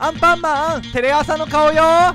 アンパンマンテレ朝の顔よ。は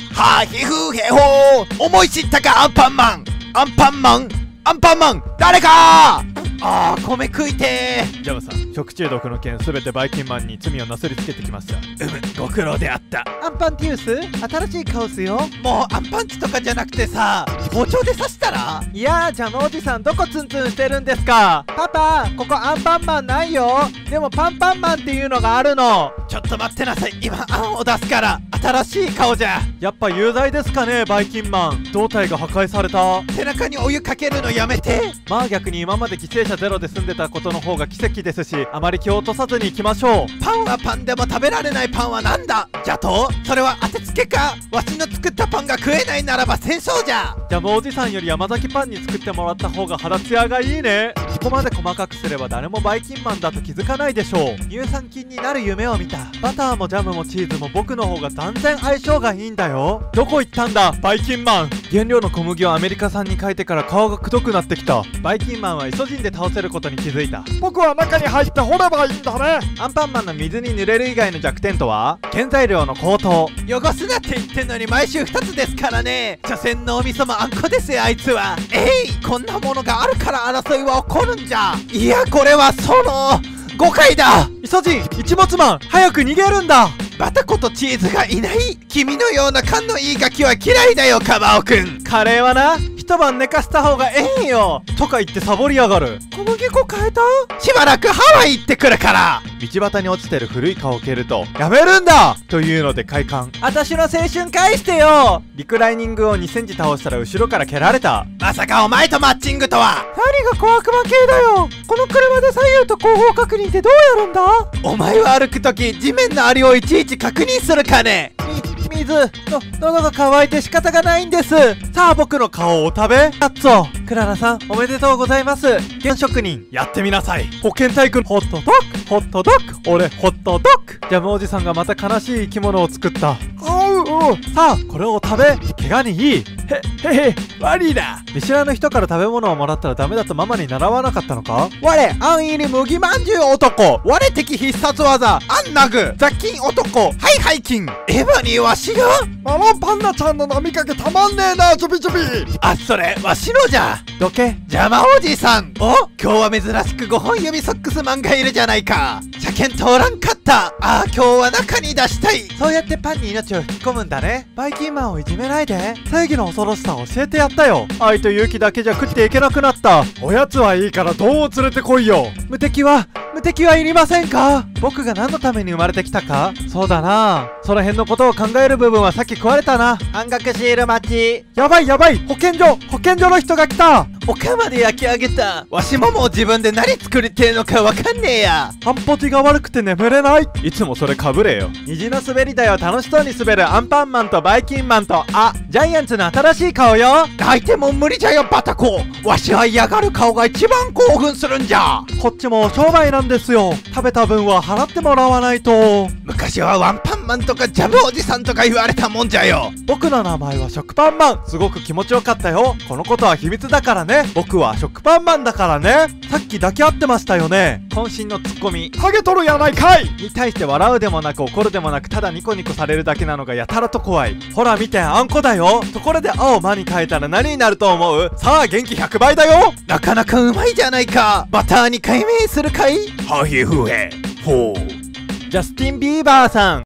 ひふへほ思い知ったかアンパンマン。アンパンマンアンパンマン誰かあー米食いてジャムさん食中毒の件すべてバイキンマンに罪をなすりつけてきました。うむご苦労であった。アンパンティウス新しいカオスよ。もうアンパンチとかじゃなくてさ包丁で刺したら？いやージャムおじさんどこツンツンしてるんですか。パパここアンパンマンないよ。でもパンパンマンっていうのがあるの。ちょっと待ってなさい。今案を出すから新しい顔じゃ。やっぱ有罪ですかねバイキンマン。胴体が破壊された。背中にお湯かけるのやめて。まあ逆に今まで犠牲者ゼロで住んでたことの方が奇跡ですしあまり気を落とさずに行きましょう。パンはパンでも食べられないパンはなんだ？じゃとそれは当てつけか？わしの作ったパンが食えないならば戦争じゃ。ジャムおじさんより山崎パンに作ってもらった方が肌ツヤがいいねここまで細かくすれば誰もバイキンマンだと気づかないでしょう。乳酸菌になる夢を見た。バターもジャムもチーズも僕の方が断然相性がいいんだよ。どこ行ったんだ？バイキンマン。原料の小麦をアメリカ産に変えてから顔がくどくなってきた。バイキンマンはイソジンで倒せることに気づいた。僕は中に入って掘ればいいんだね。アンパンマンの水に濡れる以外の弱点とは？原材料の高騰。汚すなって言ってんのに毎週2つですからね。所詮脳みそもあんこですよあいつは。えい！こんなものがあるから争いは起こるんじゃ。いやこれはその誤解だ。イソジン一物マン早く逃げるんだ。バタコとチーズがいない君のような勘のいいガキは嫌いだよカバオくん。カレーはな一晩寝かした方がええんよ。とか言ってサボりやがる。小麦粉変えた？しばらくハワイ行ってくるから。道端に落ちてる古い顔を蹴るとやめるんだ！というので快感。私の青春返してよ！リクライニングを2センチ倒したら後ろから蹴られた。まさかお前とマッチングとは。何が小悪魔系だよ！この車で左右と後方確認ってどうやるんだ？お前は歩く時地面のありをいちいち確認するかね。み水の喉が渇いて仕方がないんです。さあ僕の顔を食べ。カッツォクララさんおめでとうございます。原職人。やってみなさい。保健体育ホットドッグホットドッグ。俺ホットドッグ。ジャムおじさんがまた悲しい生き物を作ったさあこれを食べ怪我にいい。へへへ悪いな。見知らぬ人から食べ物をもらったらダメだとママに習わなかったのか？我安易に麦まんじゅう男。我的必殺技。アンナグ雑菌男。ハイハイキンエヴァにわしが？ママパンダちゃんの飲みかけたまんねえなちょびちょび。あそれわしのじゃ。どけ。邪魔おじさん。お？今日は珍しく5本指ソックスマンがいるじゃないか。車検通らんかった。ああ今日は中に出したい。そうやってパンに命を吹き込むんだね。バイキンマンをいじめないで。正義の恐ろしさを教えてやったよ。愛と勇気だけじゃ食っていけなくなった。おやつはいいからドンを連れてこいよ。無敵は無敵はいりませんか？僕が何のために生まれてきたか？そうだな。その辺のことを考える部分はさっき食われたな。半額シール待ち。やばいやばい。保健所保健所の人が来た丘まで焼き上げたわしももう自分で何作りてえのかわかんねえや。アンポティが悪くて眠れない。いつもそれかぶれよ。虹の滑り台を楽しそうに滑るアンパンマンとバイキンマンとあジャイアンツの新しい顔よ。相手も無理じゃよバタコ。わしは嫌がる顔が一番興奮するんじゃ。こっちも商売なんですよ。食べた分は払ってもらわないと。昔はワンパンマンとかジャムおじさんとか言われたもんじゃよ。僕の名前は食パンマン。すごく気持ちよかったよ。このことは秘密だからね。僕は食パンマンだからね。さっき抱き合ってましたよね。渾身のツッコミ。ハゲとるやないかい。に対して笑うでもなく怒るでもなくただニコニコされるだけなのがやたらと怖い。ほら見てあんこだよ。ところで青マに変えたら何になると思う？さあ元気100倍だよ。なかなかうまいじゃないか。バターに改名するかい？ハヒフヘほう。ジャスティン・ビーバーさん